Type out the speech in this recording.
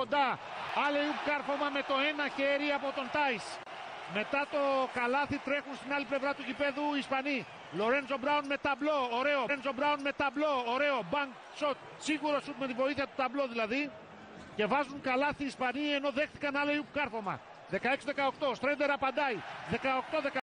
κοντά. Άλλε κάρφωμα με το ένα χέρι από τον Τάις. Μετά το καλάθι τρέχουν στην άλλη πλευρά του γηπέδου οι Ισπανοί. Λορέντζο Μπράουν με ταμπλό, ωραίο. Λορέντζο Μπράουν με ταμπλό, ωραίο. Μπανκ shot σίγουρο σουτ με τη βοήθεια του ταμπλό δηλαδή. Και βάζουν καλάθι οι Ισπανοί ενώ δέχτηκαν άλλο κάρφωμα. 16-18, Στρέντερ απαντάει. 18-18.